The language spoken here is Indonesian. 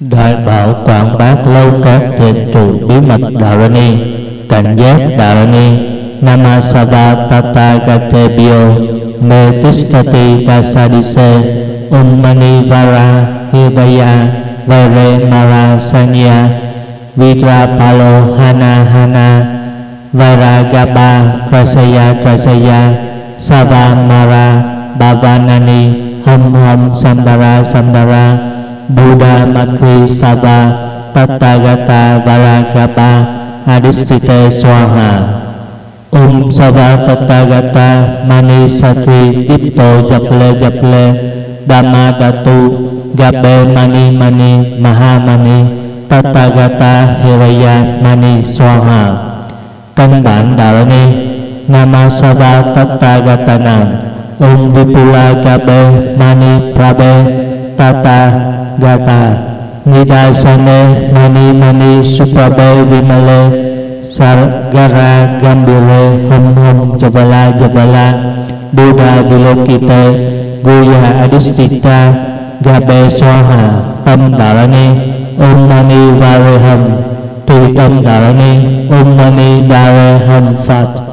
Đại bảo quảng bác lâu các thiện trụ bí mật đạo Dharani, cảnh giác Dharani, Namasava Tathagatabio, Metistati Vasadise, Ummani Vara Hivaya, Vare Marasanya, Vidrapalo Hana Hana, Vara Varagaba Krasaya Krasaya, Savamara Bhavanani, Hum Hum Sambara Sambara. Buddha Matri Sava Tathagata Varagaba Adistite Swaha. Om Sava Tathagata Mani Satri Ipto Javle Javle Dhamma Datu Gabe Mani Mani Mahamani Tathagata Hiraya Mani Swaha. Căn bản Đạo Ni Namasava Tathagatanam Om Vipula Gabe Mani Prabe Tata Gata Nidasane Mani Mani Suprabe Vimale Sargara Gambire Hum Hum Javala Javala Buddha Vilokite Guya Adistita Gabe Swaha Tâm Darani Om Mani Vareham Tùy tâm Darani Om Mani Dareham Phật